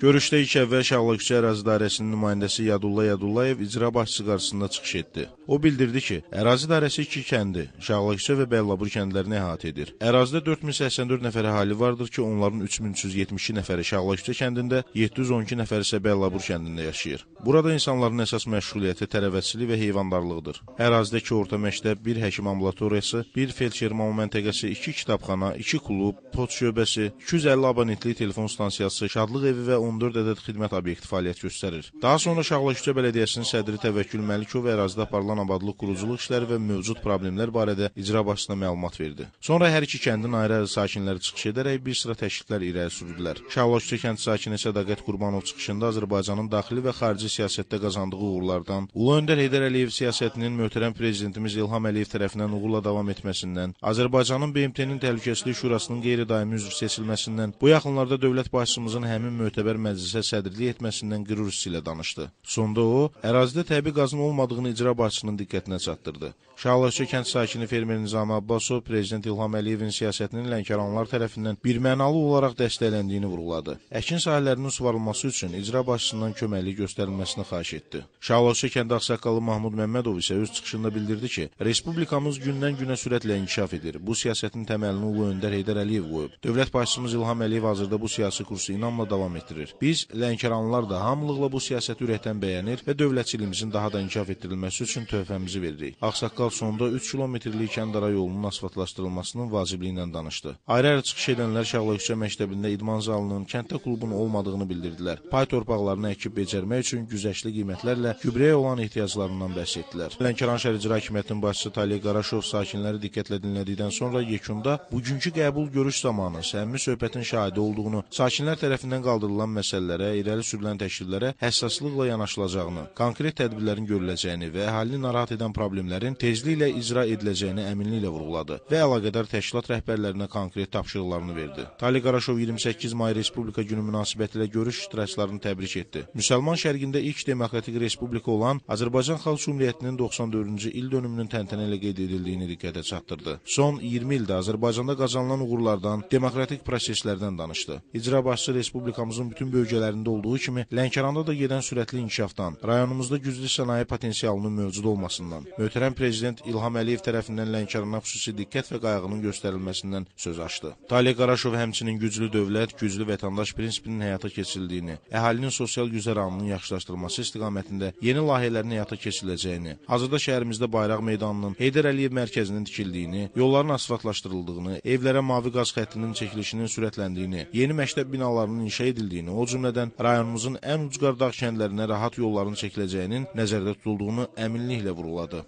Görüşdə ilk əvvəl Şağlaküçə ərazi dairəsinin nümayəndəsi Yadulla Yadullayev icra başçısı qarşısında çıxış etdi. O bildirdi ki, ərazi dairəsi iki kəndi, Şağlaküçə və Bəllabur kəndlərini əhatə edir. Ərazidə 4084 nəfər əhali vardır ki, onların 3372 nəfəri Şağlaküçə kəndində, 712 nəfər isə Bəllabur kəndində yaşayır. Burada insanların əsas məşğuliyyəti tərəvətçilik və heyvandarlıqdır. Ərazidə iki orta məktəb, bir həkim ambulatoriyası, bir felçer mama məntəqəsi, iki kitabxana, iki klub, pot şöbəsi, 250 abonentli telefon stansiyası, şadlıq evi və 14 ədəd xidmət obyekti fəaliyyət göstərir. Daha sonra Şağla Küçə Bələdiyyəsinin sədri Təvəkkül Məlikov ərazidə aparılan abadlıq quruculuq işləri və mövcud problemlər barədə icra başçısına məlumat verdi. Sonra hər iki kəndin ayrı-ayrı sakinləri çıxış edərək bir sıra təkliflər irəli sürdülər. Şağla Küçə kənd sakini Sədaqət Qurbanov çıxışında Azərbaycanın daxili və xarici siyasətdə qazandığı uğurlardan, Ulu Öndər Heydər Əliyev siyasətinin möhtərəm prezidentimiz İlham Əliyev tərəfindən uğurla davam etməsindən, Azərbaycanın BMT-nin Təhlükəsizlik Şurasının qeyri-daimi üzv seçilməsindən, bu yaxınlarda dövlət başçımızın həmin möhtəbər məclisə sədrlik etməsindən qürur hissi ilə danışdı. Sonda o, ərazidə təbii qazın olmadığını icra başçının diqqətinə çatdırdı. Şahlaşça kənd sakini fermer Nizami Abbasov prezident İlham Əliyevin siyasətinin Lənkəranlar tərəfindən birmənalı olaraq dəstəkləndiyini vurğuladı. Əkin sahələrinin suvarılması üçün icra başçısından köməklik göstərilməsini xahiş etdi. Şahlaşça kənd ağsaqqalı Mahmud Məmmədov isə öz çıxışında bildirdi ki, respublikamız gündən-günə sürətlə inkişaf edir. Bu siyasətin təməlini ulu öndər Heydər Əliyev qoyub. Dövlət başçımız İlham Əliyev hazırda bu siyasi kursu inamla davam etdirir. Biz Lənkəranlılar da hamılıqla bu siyasəti ürəkdən bəyənir və dövlətçiliyimizin daha da inkişaf etdirilməsi üçün töhfəmizi veririk. Ağsaqqal sonda 3 kilometrlik kəndara yolunun asfaltlaşdırılmasının vacibliyi ilə danışdı. Ayrı-ayrı çıxış edənlər Şağlaküçə məktəbində idman zalının, kənddə klubun olmadığını bildirdilər. Pay torpaqlarını əkib becərmək üçün güzəştli qiymətlərlə gübrəyə olan ehtiyaclarından bəhs etdilər. Lənkəran şəhər icra hakimiyyətinin başçısı Talih Qaraşov sakinləri diqqətlə dinlədikdən sonra yekunda bugünkü qəbul görüş zamanı səmimi söhbətin şahidi olduğunu, sakinlər tərəfindən qaldırılan məsələlərə, irəli sürülən təkliflərə həssaslıqla yanaşılacağını, konkret tədbirlərin görüləcəyini və əhalini narahat edən problemlərin tezliklə icra ediləcəyini əminliklə vurğuladı və əlaqədar təşkilat rəhbərlərinə konkret tapşırıqlarını verdi. Talih Qaraşov 28 may Respublika günü münasibətilə görüş iştirakçılarını təbrik etdi. Müsəlman şərqində ilk demokratik respublika olan Azərbaycan Xalq Cümhuriyyətinin 94-cü il dönümünün təntənə ilə qeyd edildiyini diqqətə çatdırdı. Son 20 ildə Azərbaycanda qazanılan uğurlardan, demokratik proseslərdən danışdı. İcra başçısı respublikamızın bütün bölgələrində olduğu kimi Lənkəranda da gedən sürətli inkişafdan, rayonumuzda güclü sənaye potensialının mövcud olmasından, möhtərəm prezident İlham Əliyev tərəfindən Lənkərana xüsusi diqqət və qayğının göstərilməsindən söz açdı. Talih Qaraşov həmçinin güclü dövlət, güclü vətəndaş prinsipinin həyata keçirildiyini, əhalinin sosial güzəranının yaxşılaşdırılması istiqamətində yeni layihələrin həyata keçiriləcəyini, hazırda şəhərimizdə Bayraq meydanının, Heydər Əliyev mərkəzinin tikildiyini, yolların asfaltlaşdırıldığını, evlərə mavi qaz xəttinin çəkilişinin sürətləndiyini, yeni məktəb binalarının inşa edildiyini, o cümlədən rayonumuzun ən ucqar dağ kəndlərinə rahat yolların çəkiləcəyinin nəzərdə tutulduğunu əminliklə vurğuladı.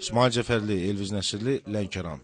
İsmail Cəfərli, Elviz Nəsirli, Lənkəran.